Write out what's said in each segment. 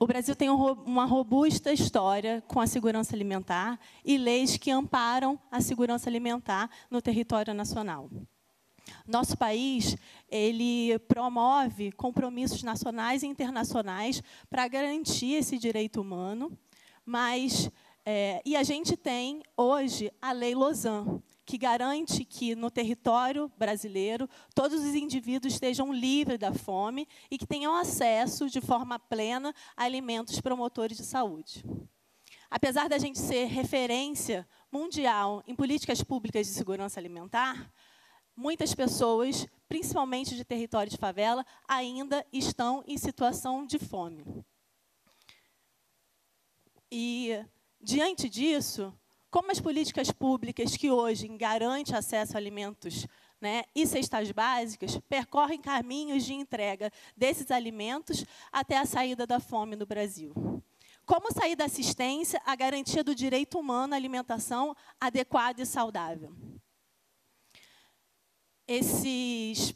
o Brasil tem uma robusta história com a segurança alimentar e leis que amparam a segurança alimentar no território nacional. Nosso país ele promove compromissos nacionais e internacionais para garantir esse direito humano, mas é, e a gente tem hoje a Lei Lausanne, que garante que no território brasileiro todos os indivíduos estejam livres da fome e que tenham acesso de forma plena a alimentos promotores de saúde. Apesar da gente ser referência mundial em políticas públicas de segurança alimentar, muitas pessoas, principalmente de território de favela, ainda estão em situação de fome. E, diante disso, como as políticas públicas que hoje garantem acesso a alimentos né, e cestas básicas percorrem caminhos de entrega desses alimentos até a saída da fome no Brasil. Como sair da assistência à garantia do direito humano à alimentação adequada e saudável? Esses,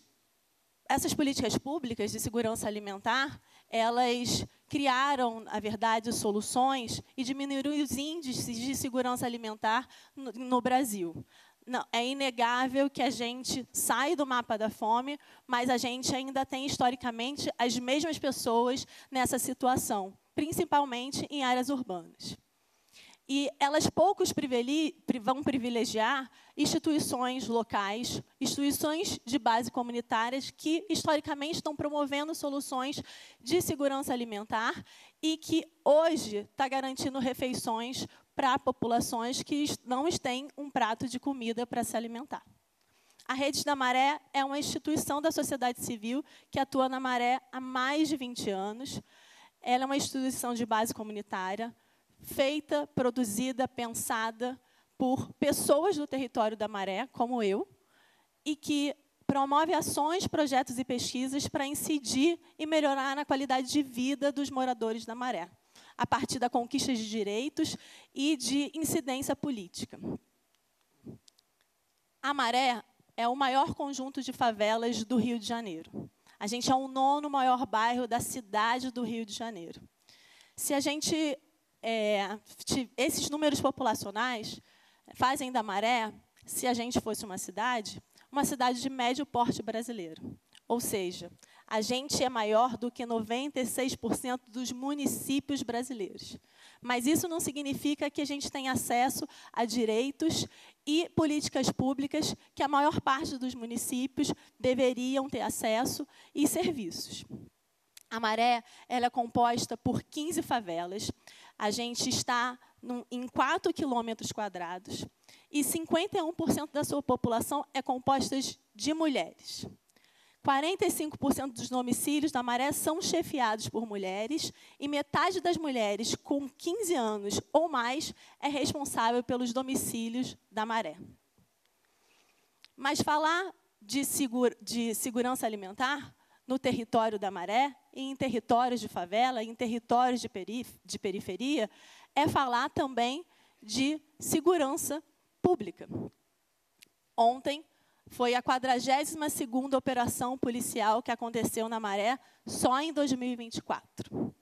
essas políticas públicas de segurança alimentar, elas criaram, na verdade, soluções e diminuíram os índices de segurança alimentar no, no Brasil. Não, é inegável que a gente sai do mapa da fome, mas a gente ainda tem, historicamente, as mesmas pessoas nessa situação, principalmente em áreas urbanas. E elas poucos vão privilegiar instituições locais, instituições de base comunitárias que, historicamente, estão promovendo soluções de segurança alimentar e que, hoje, está garantindo refeições para populações que não têm um prato de comida para se alimentar. A Rede da Maré é uma instituição da sociedade civil que atua na Maré há mais de 20 anos. Ela é uma instituição de base comunitária, feita, produzida, pensada por pessoas do território da Maré, como eu, e que promove ações, projetos e pesquisas para incidir e melhorar na qualidade de vida dos moradores da Maré, a partir da conquista de direitos e de incidência política. A Maré é o maior conjunto de favelas do Rio de Janeiro. A gente é o nono maior bairro da cidade do Rio de Janeiro. Se a gente é, esses números populacionais fazem da Maré, se a gente fosse uma cidade, uma cidade de médio porte brasileiro. Ou seja, a gente é maior do que 96% dos municípios brasileiros. Mas isso não significa que a gente tem acesso a direitos e políticas públicas que a maior parte dos municípios deveriam ter acesso e serviços. A Maré ela é composta por 15 favelas. A gente está num, em 4 quilômetros quadrados e 51% da sua população é composta de mulheres. 45% dos domicílios da Maré são chefiados por mulheres e metade das mulheres com 15 anos ou mais é responsável pelos domicílios da Maré. Mas falar de, segura, de segurança alimentar no território da Maré, em territórios de favela, em territórios de, perif de periferia, é falar também de segurança pública. Ontem foi a 42ª operação policial que aconteceu na Maré só em 2024.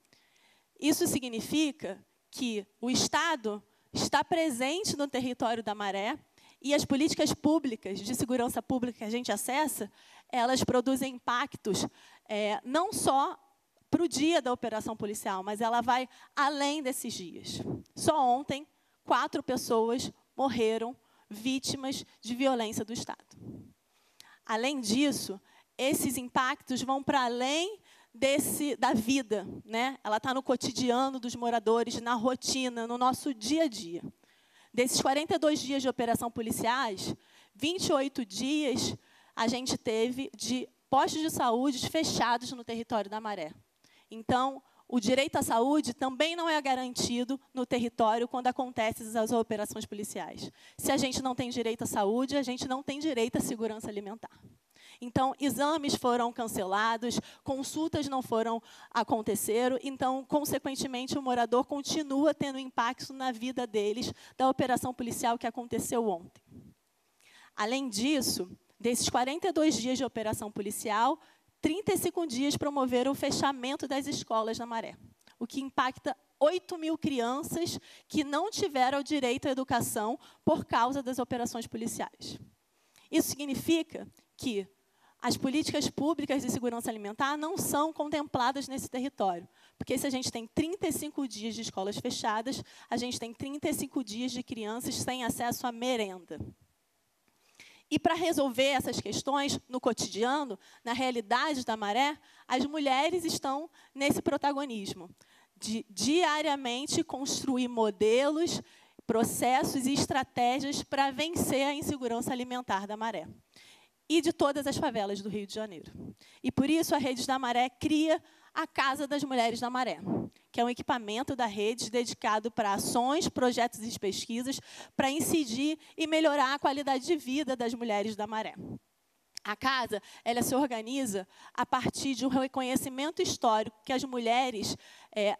Isso significa que o Estado está presente no território da Maré e as políticas públicas de segurança pública que a gente acessa, elas produzem impactos é, não só para o dia da operação policial, mas ela vai além desses dias. Só ontem, quatro pessoas morreram vítimas de violência do Estado. Além disso, esses impactos vão para além desse, da vida. Né? Ela está no cotidiano dos moradores, na rotina, no nosso dia a dia. Desses 42 dias de operação policiais, 28 dias a gente teve de postos de saúde fechados no território da Maré. Então, o direito à saúde também não é garantido no território quando acontecem as operações policiais. Se a gente não tem direito à saúde, a gente não tem direito à segurança alimentar. Então, exames foram cancelados, consultas não foram aconteceram, então, consequentemente, o morador continua tendo impacto na vida deles da operação policial que aconteceu ontem. Além disso, desses 42 dias de operação policial, 35 dias promoveram o fechamento das escolas na Maré. o que impacta 8 mil crianças que não tiveram direito à educação por causa das operações policiais. Isso significa que as políticas públicas de segurança alimentar não são contempladas nesse território. Porque se a gente tem 35 dias de escolas fechadas, a gente tem 35 dias de crianças sem acesso à merenda. E para resolver essas questões no cotidiano, na realidade da maré, as mulheres estão nesse protagonismo de diariamente construir modelos, processos e estratégias para vencer a insegurança alimentar da maré e de todas as favelas do Rio de Janeiro. E por isso a Redes da Maré cria a Casa das Mulheres da Maré, que é um equipamento da rede dedicado para ações, projetos e pesquisas para incidir e melhorar a qualidade de vida das mulheres da Maré. A casa ela se organiza a partir de um reconhecimento histórico que as mulheres é,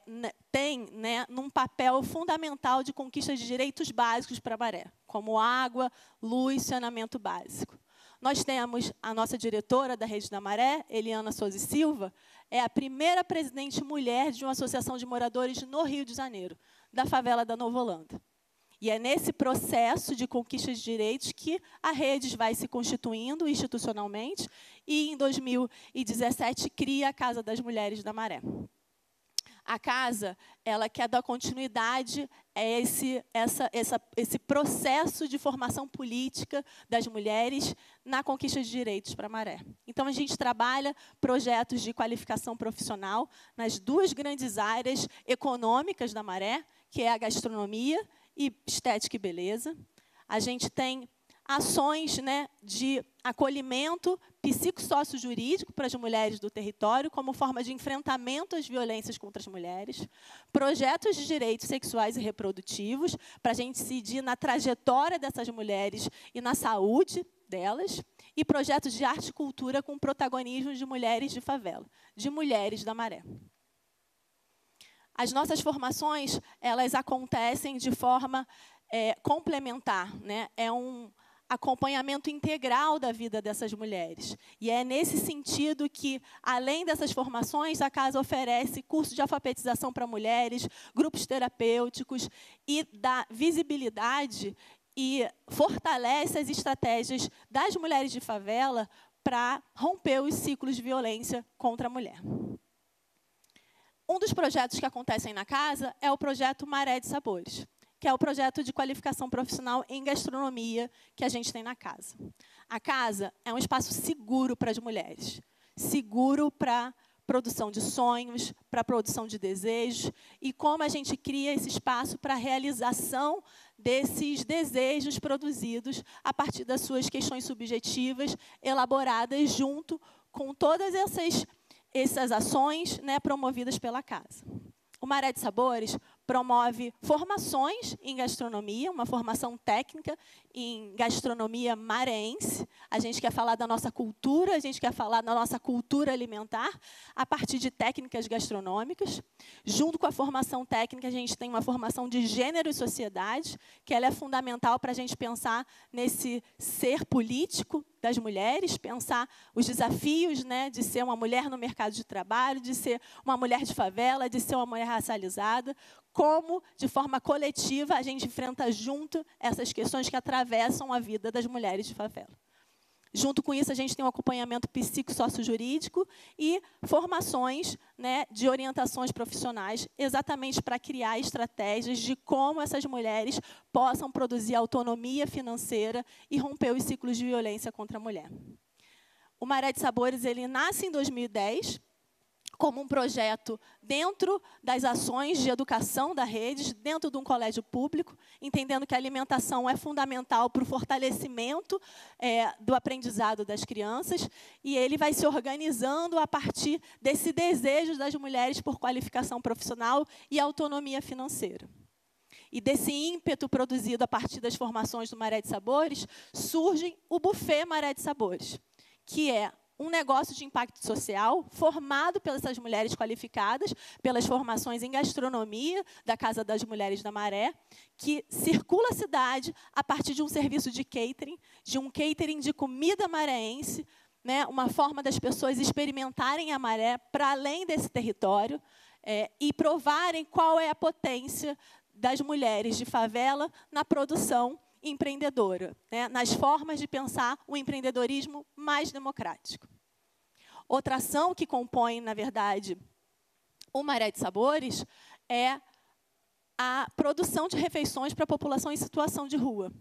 têm né, num papel fundamental de conquista de direitos básicos para a maré, como água, luz, saneamento básico. Nós temos a nossa diretora da Rede da Maré, Eliana Souza Silva, é a primeira presidente mulher de uma associação de moradores no Rio de Janeiro, da favela da Nova Holanda. E é nesse processo de conquista de direitos que a Redes vai se constituindo institucionalmente e, em 2017, cria a Casa das Mulheres da Maré. A casa, ela quer dar continuidade a esse, essa, essa, esse processo de formação política das mulheres na conquista de direitos para maré. Então, a gente trabalha projetos de qualificação profissional nas duas grandes áreas econômicas da maré, que é a gastronomia e estética e beleza. A gente tem ações né, de acolhimento psicossócio-jurídico para as mulheres do território, como forma de enfrentamento às violências contra as mulheres, projetos de direitos sexuais e reprodutivos, para a gente incidir na trajetória dessas mulheres e na saúde delas, e projetos de arte e cultura com protagonismo de mulheres de favela, de mulheres da maré. As nossas formações, elas acontecem de forma é, complementar, né? É um acompanhamento integral da vida dessas mulheres. E é nesse sentido que, além dessas formações, a casa oferece curso de alfabetização para mulheres, grupos terapêuticos e dá visibilidade e fortalece as estratégias das mulheres de favela para romper os ciclos de violência contra a mulher. Um dos projetos que acontecem na casa é o projeto Maré de Sabores que é o projeto de qualificação profissional em gastronomia que a gente tem na casa. A casa é um espaço seguro para as mulheres, seguro para produção de sonhos, para produção de desejos e como a gente cria esse espaço para a realização desses desejos produzidos a partir das suas questões subjetivas elaboradas junto com todas essas essas ações né, promovidas pela casa. O Maré de Sabores promove formações em gastronomia, uma formação técnica em gastronomia mareense. A gente quer falar da nossa cultura, a gente quer falar da nossa cultura alimentar a partir de técnicas gastronômicas. Junto com a formação técnica, a gente tem uma formação de gênero e sociedade, que ela é fundamental para a gente pensar nesse ser político das mulheres, pensar os desafios né, de ser uma mulher no mercado de trabalho, de ser uma mulher de favela, de ser uma mulher racializada, como, de forma coletiva, a gente enfrenta junto essas questões que atravessam a vida das mulheres de favela. Junto com isso, a gente tem um acompanhamento psicossócio-jurídico e formações né, de orientações profissionais, exatamente para criar estratégias de como essas mulheres possam produzir autonomia financeira e romper os ciclos de violência contra a mulher. O Maré de Sabores ele nasce em 2010, como um projeto dentro das ações de educação da rede, dentro de um colégio público, entendendo que a alimentação é fundamental para o fortalecimento é, do aprendizado das crianças, e ele vai se organizando a partir desse desejo das mulheres por qualificação profissional e autonomia financeira. E desse ímpeto produzido a partir das formações do Maré de Sabores, surge o Buffet Maré de Sabores, que é um negócio de impacto social formado pelas mulheres qualificadas, pelas formações em gastronomia da Casa das Mulheres da Maré, que circula a cidade a partir de um serviço de catering, de um catering de comida mareense, né, uma forma das pessoas experimentarem a maré para além desse território. é, e provarem qual é a potência das mulheres de favela na produção empreendedora, né, nas formas de pensar o empreendedorismo mais democrático. Outra ação que compõe, na verdade, o Maré de Sabores é a produção de refeições para a população em situação de rua.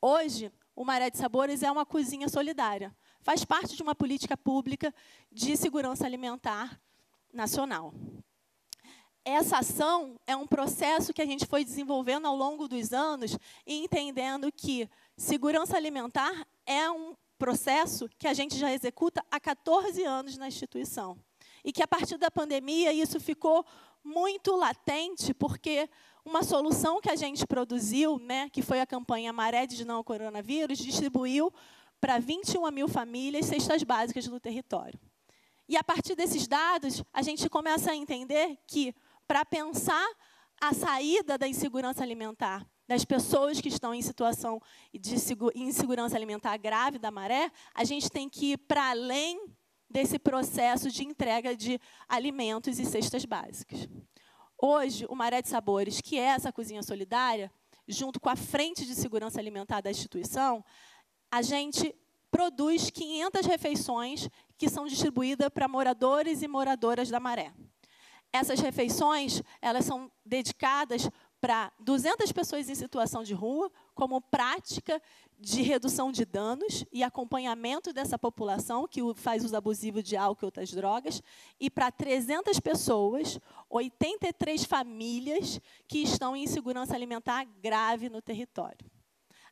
Hoje, o Maré de Sabores é uma cozinha solidária. Faz parte de uma política pública de segurança alimentar nacional. Essa ação é um processo que a gente foi desenvolvendo ao longo dos anos e entendendo que segurança alimentar é um processo que a gente já executa há 14 anos na instituição. E que a partir da pandemia isso ficou muito latente, porque uma solução que a gente produziu, né, que foi a campanha Maré de Não ao Coronavírus, distribuiu para 21 mil famílias cestas básicas no território. E a partir desses dados, a gente começa a entender que, para pensar a saída da insegurança alimentar das pessoas que estão em situação de insegurança alimentar grave da maré, a gente tem que ir para além desse processo de entrega de alimentos e cestas básicas. Hoje, o Maré de Sabores, que é essa cozinha solidária, junto com a frente de segurança alimentar da instituição, a gente produz 500 refeições que são distribuídas para moradores e moradoras da Maré. Essas refeições, elas são dedicadas para 200 pessoas em situação de rua, como prática de redução de danos e acompanhamento dessa população que faz uso abusivo de álcool e outras drogas, e para 300 pessoas, 83 famílias que estão em insegurança alimentar grave no território.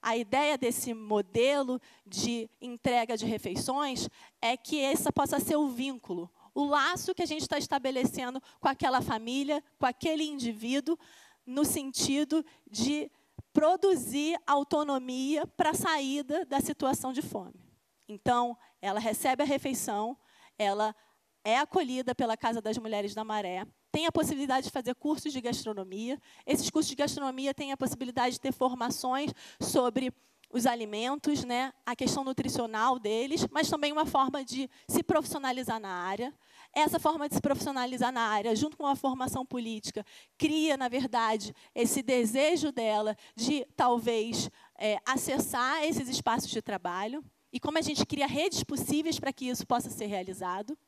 A ideia desse modelo de entrega de refeições é que esse possa ser o vínculo, o laço que a gente está estabelecendo com aquela família, com aquele indivíduo, no sentido de produzir autonomia para a saída da situação de fome. Então, ela recebe a refeição, ela é acolhida pela Casa das Mulheres da Maré, tem a possibilidade de fazer cursos de gastronomia. Esses cursos de gastronomia têm a possibilidade de ter formações sobre os alimentos, né, a questão nutricional deles, mas também uma forma de se profissionalizar na área. Essa forma de se profissionalizar na área, junto com a formação política, cria, na verdade, esse desejo dela de, talvez, é, acessar esses espaços de trabalho. E como a gente cria redes possíveis para que isso possa ser realizado.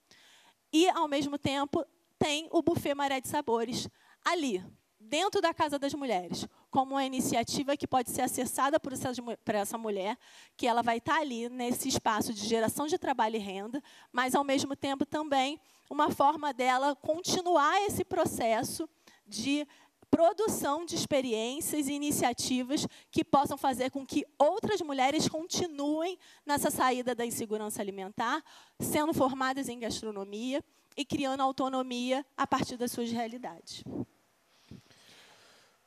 E, ao mesmo tempo, tem o buffet Maré de Sabores ali, dentro da Casa das Mulheres, como uma iniciativa que pode ser acessada por essa, por essa mulher, que ela vai estar ali nesse espaço de geração de trabalho e renda, mas, ao mesmo tempo, também uma forma dela continuar esse processo de produção de experiências e iniciativas que possam fazer com que outras mulheres continuem nessa saída da insegurança alimentar, sendo formadas em gastronomia e criando autonomia a partir das suas realidades.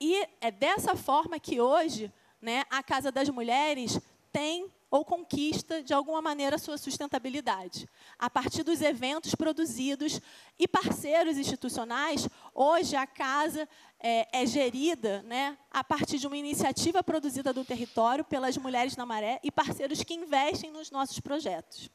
E é dessa forma que hoje né, a Casa das Mulheres tem ou conquista, de alguma maneira, a sua sustentabilidade. A partir dos eventos produzidos e parceiros institucionais, hoje a casa é, é gerida né, a partir de uma iniciativa produzida do território pelas Mulheres na Maré e parceiros que investem nos nossos projetos.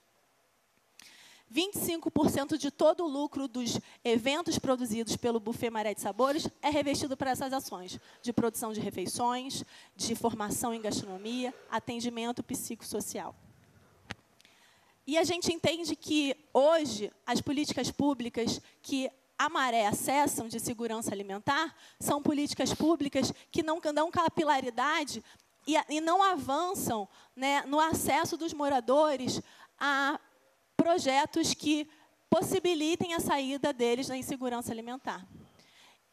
25% de todo o lucro dos eventos produzidos pelo Buffet Maré de Sabores é revestido para essas ações de produção de refeições, de formação em gastronomia, atendimento psicossocial. E a gente entende que, hoje, as políticas públicas que a Maré acessam de segurança alimentar são políticas públicas que não dão capilaridade e, e não avançam né, no acesso dos moradores a projetos que possibilitem a saída deles da insegurança alimentar.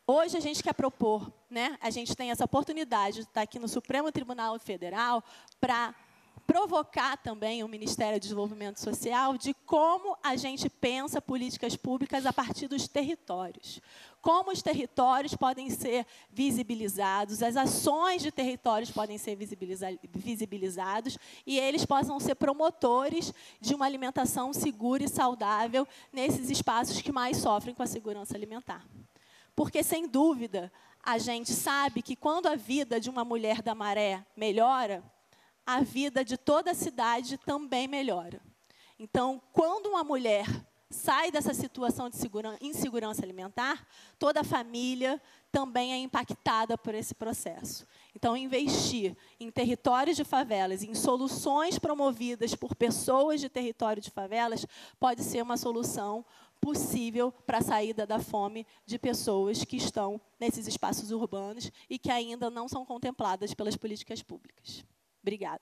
Hoje a gente quer propor, né? A gente tem essa oportunidade de estar aqui no Supremo Tribunal Federal para provocar também o Ministério do Desenvolvimento Social de como a gente pensa políticas públicas a partir dos territórios. Como os territórios podem ser visibilizados, as ações de territórios podem ser visibilizados e eles possam ser promotores de uma alimentação segura e saudável nesses espaços que mais sofrem com a segurança alimentar. Porque, sem dúvida, a gente sabe que quando a vida de uma mulher da maré melhora, a vida de toda a cidade também melhora. Então, quando uma mulher sai dessa situação de insegurança alimentar, toda a família também é impactada por esse processo. Então, investir em territórios de favelas, em soluções promovidas por pessoas de território de favelas, pode ser uma solução possível para a saída da fome de pessoas que estão nesses espaços urbanos e que ainda não são contempladas pelas políticas públicas. Obrigada.